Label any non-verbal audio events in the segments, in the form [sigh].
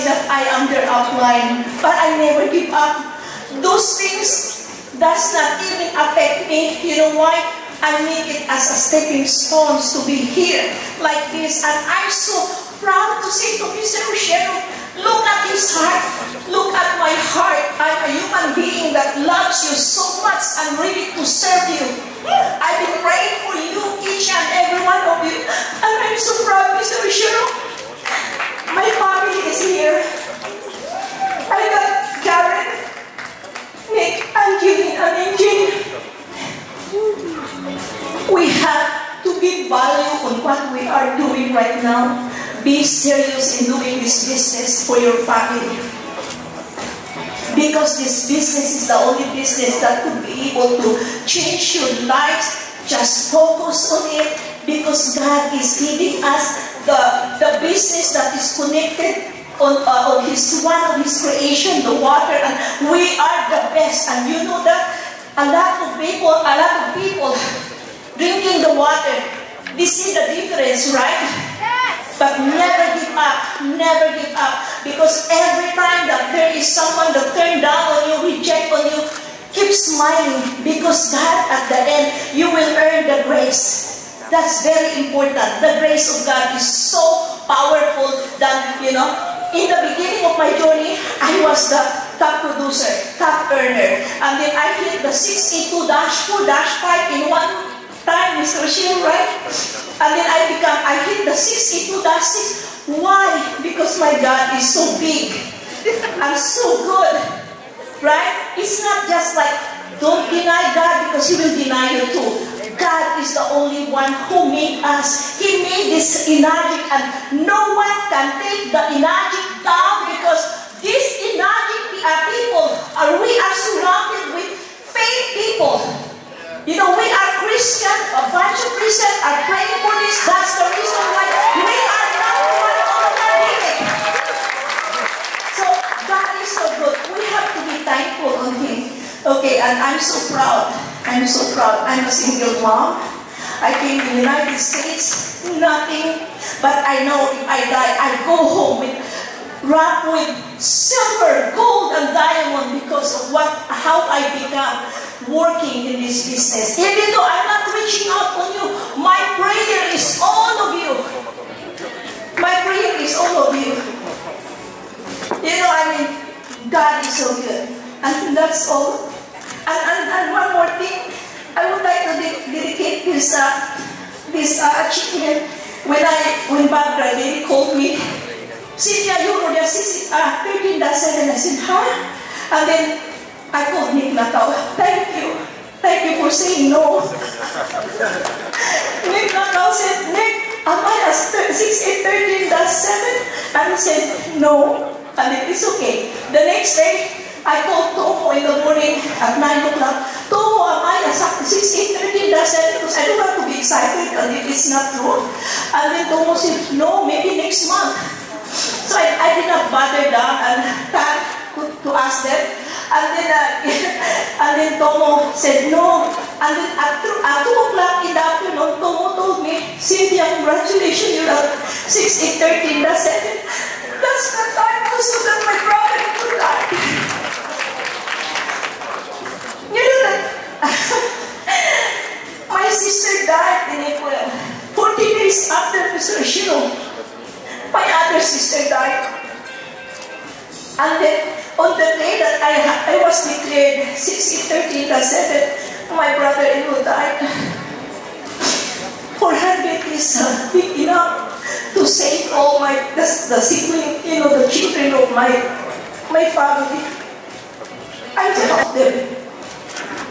that I am their upline, but I never give up. Those things does not even affect me. You know why? I make it as a stepping stones to be here like this, and I'm so proud to say to Mr. Rochero, look at his heart, look at my heart. I'm a human being that loves you so much I'm ready to serve you. I've been praying for you, each and every one of you, and I'm so proud, Mr. Rochero. My family is here. I got Karen, Nick, and Jimmy, and Angel. We have to give value on what we are doing right now. Be serious in doing this business for your family. Because this business is the only business that could be able to change your lives. Just focus on it because God is giving us the, the business that is connected on, uh, on his one of his creation, the water, and we are the best. And you know that a lot of people, a lot of people drinking the water, they see the difference, right? But never give up, never give up. Because every time that there is someone that turn down on you, reject on you, keep smiling. Because God, at the end, you will earn the grace. That's very important. The grace of God is so powerful that, you know, in the beginning of my journey, I was the top producer, top earner. And then I hit the 682-4-5 in one time, Mr. Rashid, right? And then I become, I hit the 62-6. Why? Because my God is so big and so good, right? It's not just like, don't deny God because He will deny you too. God is the only one who made us. He made this Enagic and no one can take the Enagic down because Enagic uh, people are, we are surrounded with faith people. You know, we are Christian, a bunch of Christians are praying for this. That's the reason why we are not one pandemic. So God is so good. We have to be thankful on Him. Okay, and I'm so proud. I'm so proud. I'm a single mom. I came to the United States, nothing. But I know if I die, I go home with wrapped with silver, gold, and diamond because of what how I began working in this business. Even though I'm not reaching out on you, my prayer is all of you. My prayer is all of you. You know, I mean, God is so good. And that's all. This uh, this uh, achievement. When I when Bob Granelli called me, Cynthia, you know there's uh, 13 that seven. I said, huh? And then I called Nick Nakao. Thank you. Thank you for saying no. [laughs] Nick Nakao said, Nick, am I I a 6813 dash 7? And he said, no. And then it's okay. The next day, I called Tomo in the morning at 9 o'clock. Tomo, am I I a 6813 dash 7? Because I don't want to be excited and it is not true. And then Tomo said, no, maybe next month. So I, I did not bother down and thank to, ask them. And then, uh, [laughs] and then Tomo said no. And then at, two- at 2 o'clock in the afternoon, Tomo told me, Cynthia, congratulations, you're at 6813, that's it. That's the time also that my brother could die. You know that my sister died in April, 40 days after Mr. Shiro. My other sister died. And then on the day that I, I was declared 1613 7, my brother-in-law died. 400 is uh, big enough to save all my the, the sibling, you know, the children of my my family. I love them.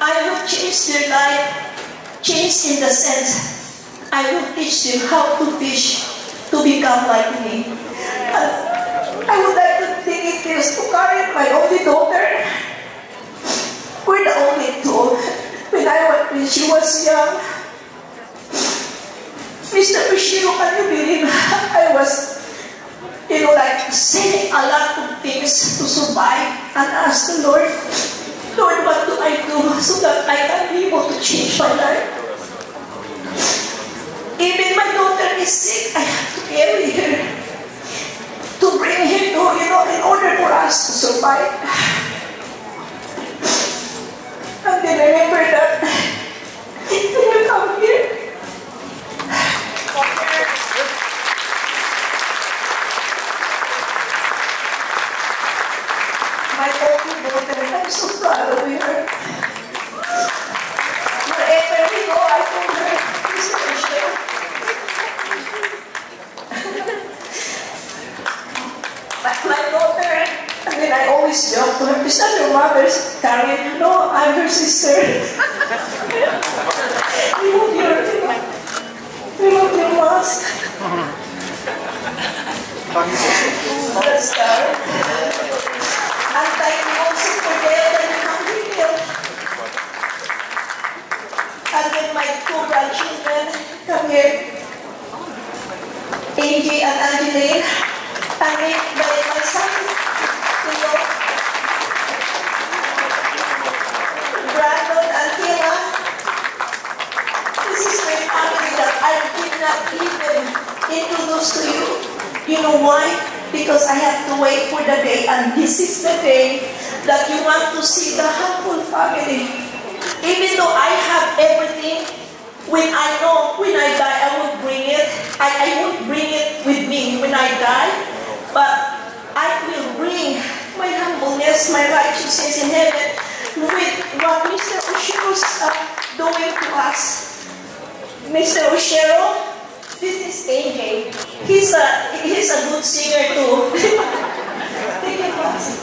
I will change their life, change in the sense I will teach them how to fish to become like me. I would like to take it this to Karen, my only daughter. We're the only two. When I was, when she was young, Mr. Oshiro, can you believe I was, you know, like saying a lot of things to survive and ask the Lord, Lord, what do I do so that I can be able to change my life? Even my daughter is sick, I have to carry her to bring her to, you know, in order for us to survive. And then remember that when you come here, my only daughter, I'm so proud of her. Wherever we go, I told her, Mr. Michelle, my, my daughter, and then I always joke to her, is that your mother's Karen? No, I'm her sister. [laughs] remove your, remove your mask. That's Karen. And you also for Dale and Hungry Hill. And then my two grandchildren come here. Angie and Angeline. That I even introduce to you. You know why? Because I have to wait for the day, and this is the day that you want to see the humble family. Even though I have everything, when I know when I die, I will bring it. I, I won't bring it with me when I die, but I will bring my humbleness, my righteousness in heaven with what Mr. Oshiro's uh, doing to us. Mr. Oshiro, this is AJ. He's a he's a good singer too. [laughs] Take it, Max.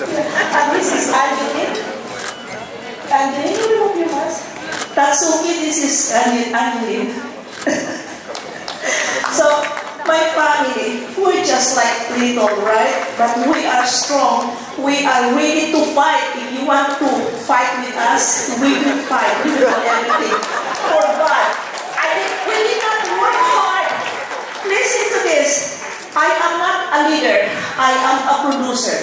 And this is Angeline. Angeline, you remove your mask. Tatsuki, this is Ange- Angeline. [laughs] so, my family, we're just like little, right? But we are strong. We are ready to fight. If you want to fight with us, we will fight. for everything for God. I did, we did not work hard. Listen to this. I am not a leader. I am a producer.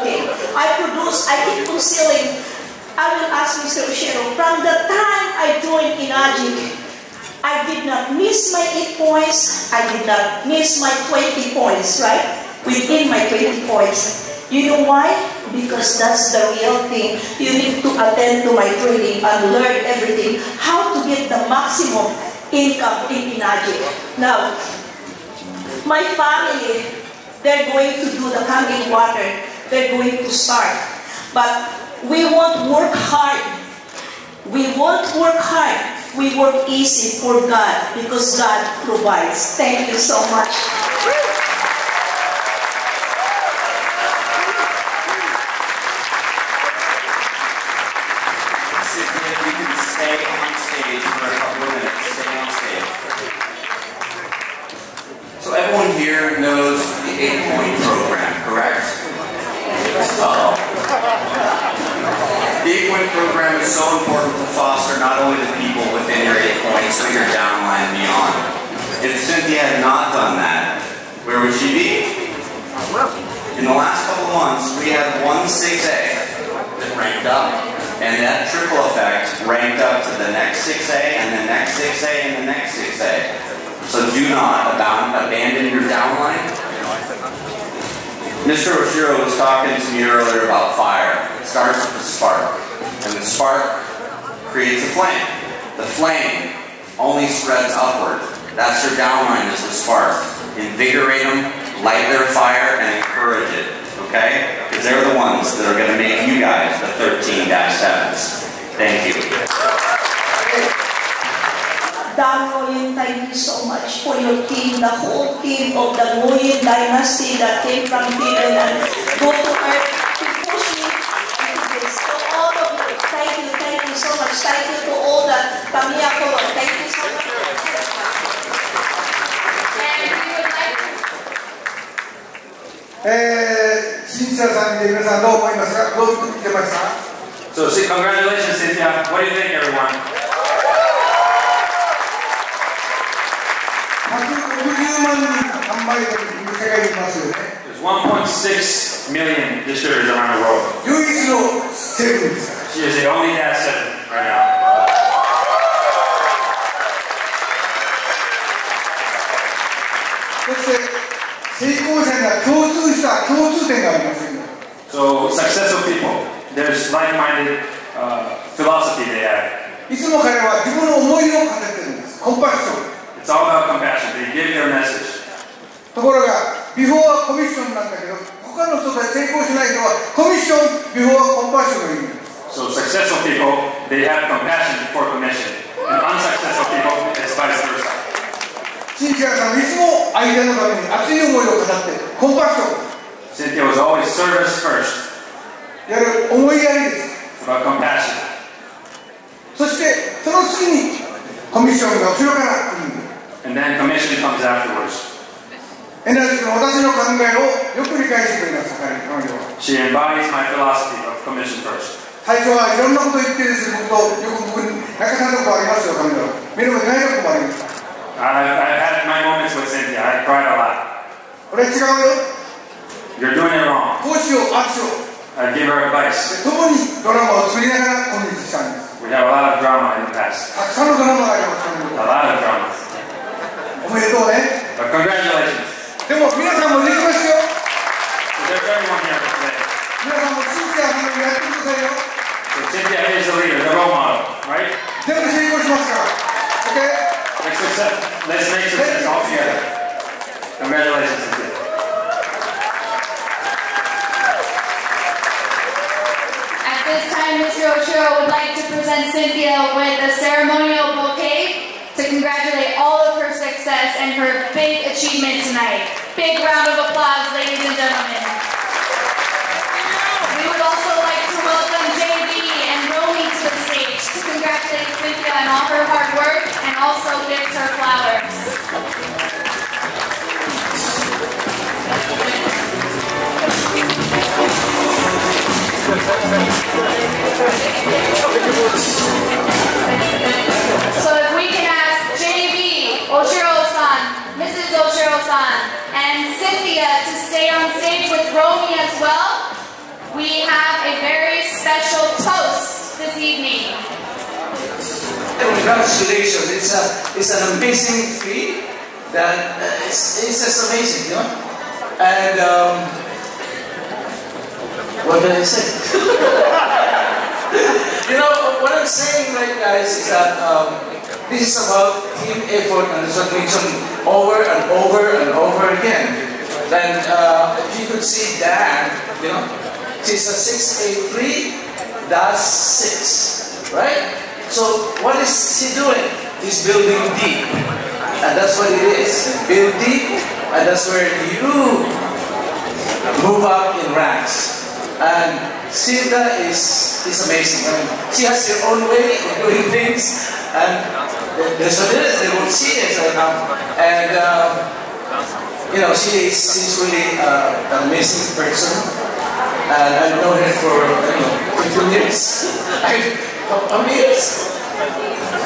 Okay. I produce, I keep concealing. I will ask Mr. Oshiro, from the time I joined Enagic, I did not miss my 8 points. I did not miss my 20 points, right? Within my 20 points. You know why? Because that's the real thing. You need to attend to my training and learn everything. How to get the maximum income in Enagic. Now, my family, they're going to do the Kangen water. they're going to start. But we won't work hard. We won't work hard. We work easy for God because God provides. Thank you so much. Cynthia, if you can stay on stage for a couple of minutes, stay on stage. So everyone here knows the eight-point program, correct? Uh-oh. The eight-point program is so important to foster not only the people within your eight points, but your downline and beyond. If Cynthia had not done that, where would she be? In the last couple of months, we had one 6A that ranked up. And that trickle effect ranked up to the next 6A and the next 6A and the next 6A. So do not abound, abandon your downline. Mr. Oshiro was talking to me earlier about fire. It starts with a spark. And the spark creates a flame. The flame only spreads upward. That's your downline is the spark. Invigorate them, light their fire, and encourage it. Okay? Because they're the ones that are going to make you guys the 13-7s. Thank you. Dan Nguyen, thank you so much for your team, the whole team of the Nguyen dynasty that came from Tibet and go to earth to push me into this. To all of you, thank you, thank you so much. Thank you to all the Tamiya Kolo. Thank you so much. And we would like to えー、シンシアさんで皆さんどう思いますかどう見てました So, see, congratulations, Cynthia. What do you think, everyone? 160万人販売店に世界にいますよね There's 1.6 million distributors around the world. 唯一のセブンです She is the only seven right now. そして成功者には共通した共通点があります So, successful people, there's like-minded uh, philosophy they have. いつも彼は自分の思いを語ってるんですコンパッション It's all about compassion. They give their message. ところがビフォーはコミッションなんだけど他の人で成功しない人はコミッションビフォーはコンパッションがいるんです So, successful people, they have compassion before commission. And unsuccessful people, it's vice versa. シンシアさんはいつも相手のために熱い思いを語ってコンパッション Cynthia was always service first. やる思いやりです about compassion. そしてその次にコミッションが後ろから And then commission comes afterwards. エナジーの私の考えをよく理解してくれます彼彼女は She embodies my philosophy of commission first. 最初はいろんなこと言ってるんです僕とよく僕に泣かされたことありますよ彼女は目の前にないこともありました I've, I've had my moments with Cynthia. I cried a lot. 俺違うよ You're doing it wrong. こうしようああしよう I give her advice. で共にドラマを作りながら今日したんです We have a lot of drama in the past. たくさんのドラマがあります彼女 A lot of medal, eh? But congratulations. でも皆さんもできますよ。There's everyone here today. 皆さんもシンティア君をやってくださいよ。So Cynthia is the leader, the role model, right? 全部成功しますから。Okay? Let's success. Let's make success all together. Congratulations, At this time, Mr. Oshiro would like to present Cynthia with a ceremonial bouquet to congratulate success and her big achievement tonight. Big round of applause, ladies and gentlemen. We would also like to welcome JB and Romy to the stage to congratulate Cynthia on all her hard work and also gift her flowers. Congratulations! It's a it's an amazing feat. That uh, it's it's just amazing, you know. And um, what can I say? [laughs] you know what I'm saying, right, guys, is that um, this is about team effort and resolution over and over and over again. And uh, if you could see Dan, you know, she's a 683 dash 6, right? So what is she doing? He's building deep. And that's what it is. Build deep, and that's where you move up in ranks. And Silda is, is amazing. I mean, she has her own way of doing things, and that's what. They will see it. And, um, you know, she is she's really uh, an amazing person. And I've known her for, you know, 15 years. [laughs] I, how many years?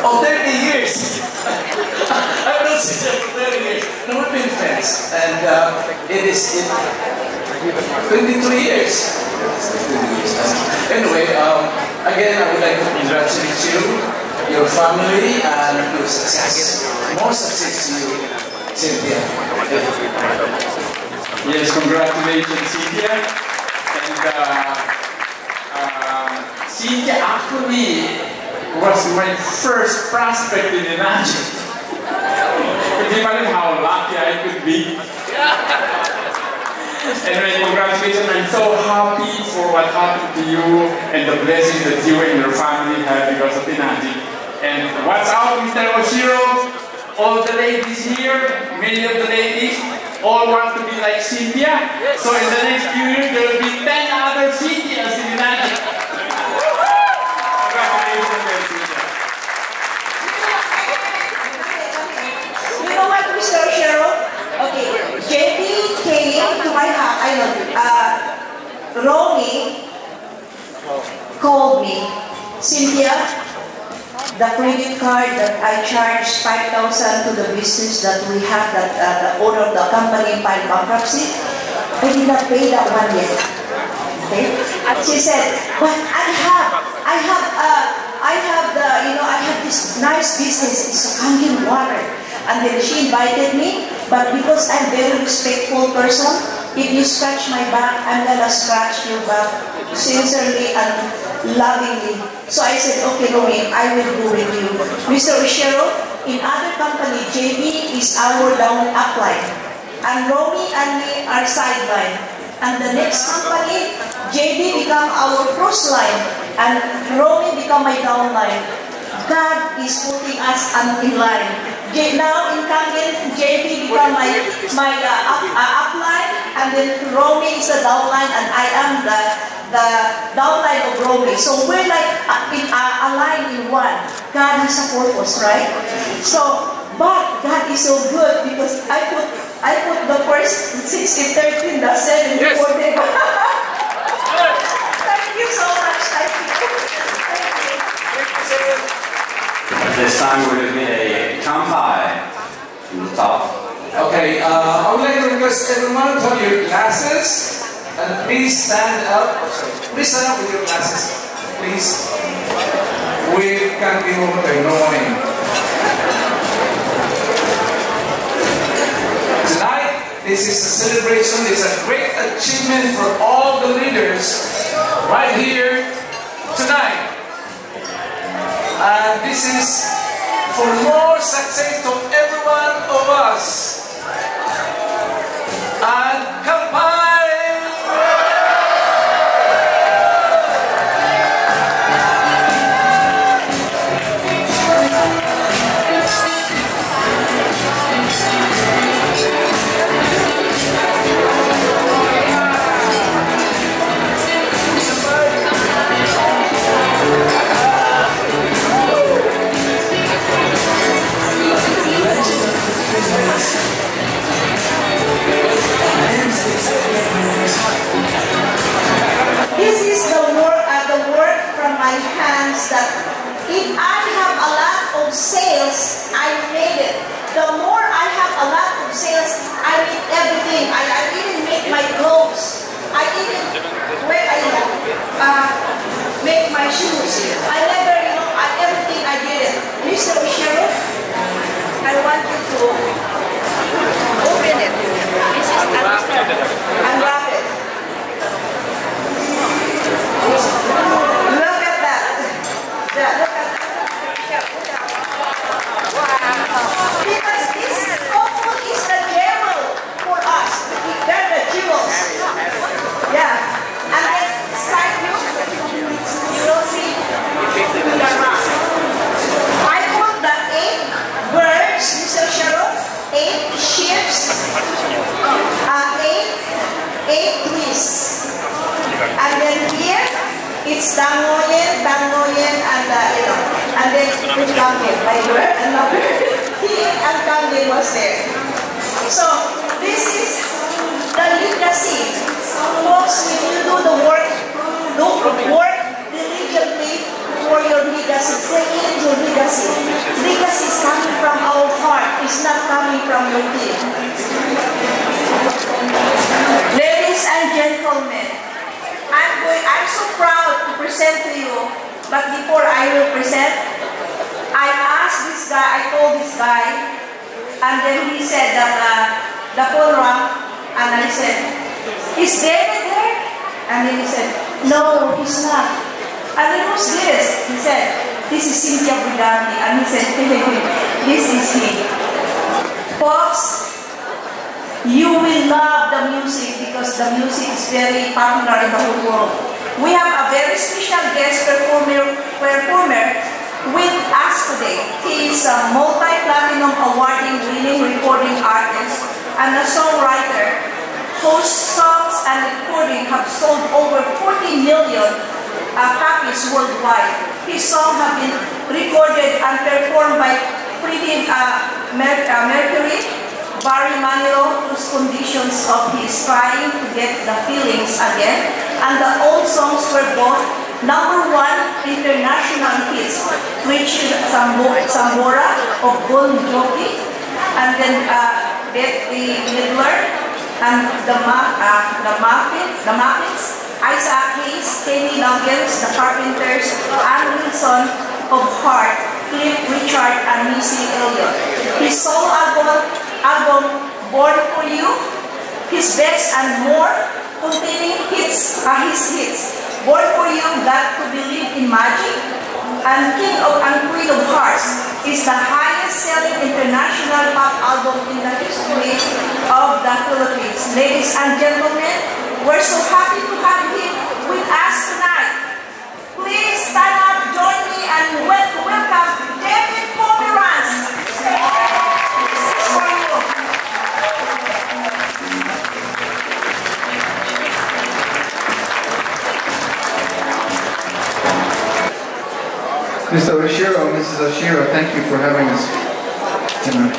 Oh, 30 years. I've known Silda for 30 years. No, we've been friends. And uh, it is, it, 23 years. Anyway, um, again, I would like to congratulate you, your family, and your success. More success to you, Cynthia. Yes, congratulations, Cynthia. And uh, uh, Cynthia actually was my first prospect in Imagine. Could you imagine how lucky I could be? Anyway, congratulations. I'm so happy for what happened to you and the blessing that you and your family have because of Enagic. And what's out, Mr. Oshiro? All the ladies here, many of the ladies, all want to be like Cynthia. So in the next few years, there will be 10 other Cynthias in Enagic. Congratulations, Cynthia. You know what, Mr. Cheryl? Okay, JP came to my house, I know, uh, Romy called me, Cynthia, the credit card that I charged 5,000 to the business that we have, that uh, the owner of the company filed bankruptcy, I did not pay that one yet. Okay? And she said, but I have, I have, uh, I have the, you know, I have this nice business, it's a Kangen water. And then she invited me, but because I'm very respectful person, if you scratch my back, I'm gonna scratch your back sincerely and lovingly. So I said, okay, Romy, I will go with you. Mr. Oshiro, in other company, JB is our down upline. And Romy and me are sideline. And the next company, JB become our cross line. And Romy become my downline. God is putting us in line. Now in Kangen, JB become my my uh, up, uh, upline, and then Romy is the downline, and I am the the downline of Romy. So we're like uh, in, uh, aligned in one. God has a purpose, right? So, but God is so good because I put I put the first 60, 13, the 7 before they Thank you so much. Thank you. Thank you. At this time, we're going to get a kampai from the top. Okay, uh, Request everyone to your glasses and please stand up. Oh. Please stand up with your glasses. Please. We can be annoying. Tonight, this is a celebration, it's a great achievement for all the leaders right here tonight. And this is for more success to every one of us. And I I asked this guy, I told this guy, and then he said that uh, the phone rang, and I said, is David there? And then he said, no, he's not. And then who's this? He said, this is Cynthia Briganti. And he said, [laughs] this is he. Folks, you will love the music because the music is very popular in the whole world. We have a very special guest performer, performer with us today. He is a multi-platinum awarding winning recording artist and a songwriter whose songs and recording have sold over 40 million uh, copies worldwide. His songs have been recorded and performed by Freddie uh, Mer uh, Mercury, Barry Manilow, whose conditions of his trying to get the feelings again, and the old songs were both number one international hits, which is Sambora of Bon Jovi, and then uh, Betty Midler, and the, Ma uh, the the Isaac Hayes, Kenny Loggins, the Carpenters, Ann Wilson of Heart, Cliff Richard, and Missy Elliott. His solo album, album Born for You, his best and more, containing hits, uh, his hits. Born for You, Got to Believe in Magic, and King of and Queen of Hearts is the highest selling international pop album in the history of the Philippines. Ladies and gentlemen, we're so happy to have him with us tonight. Please stand up, join me, and welcome Mrs. Oshiro, thank you for having us tonight.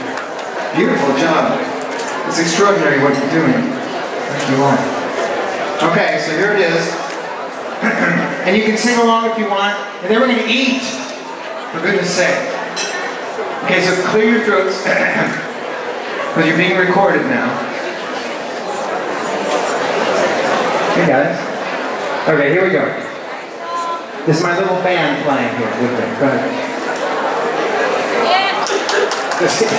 Beautiful job. It's extraordinary what you're doing. Thank you all. Okay, so here it is. [clears throat] and you can sing along if you want. And then we're going to eat, for goodness sake. Okay, so clear your throats, [clears throat] because you're being recorded now. Hey guys. Okay, here we go. This is my little band playing here with me. Go ahead. Take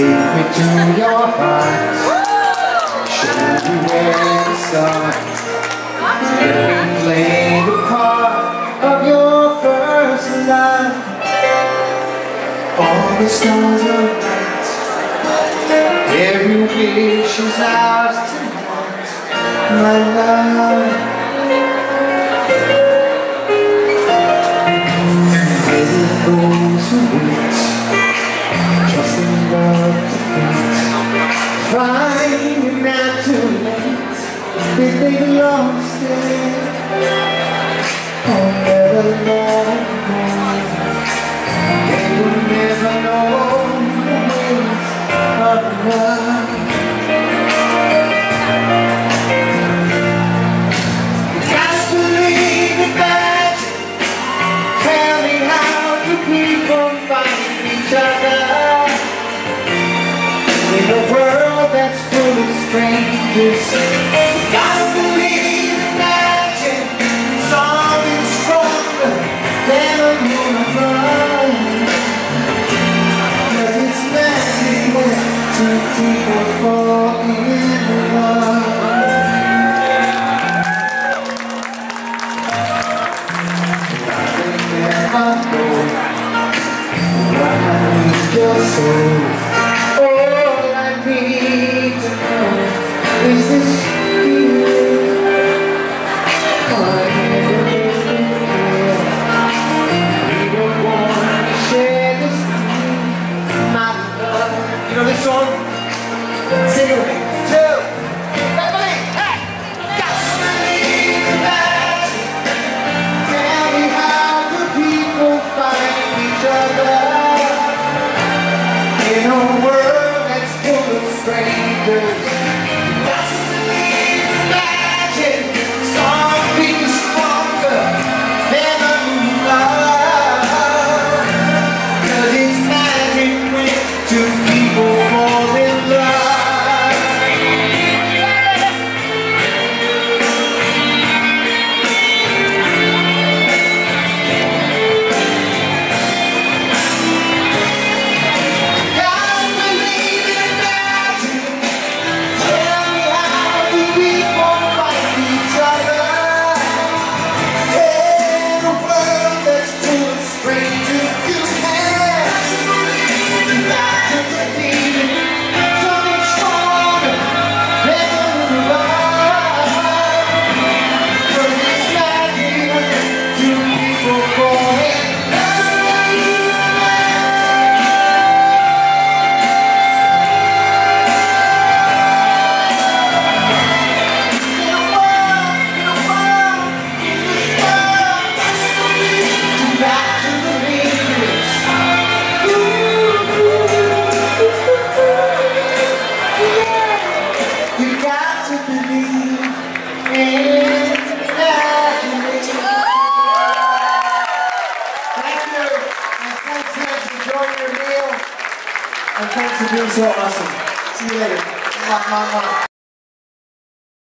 me to your heart, show you where to start. Stars are bright. Every wish is ours tonight. My love. Maybe those who wait, love to too late. They lost it, I'll never. Never know the ways You know, this song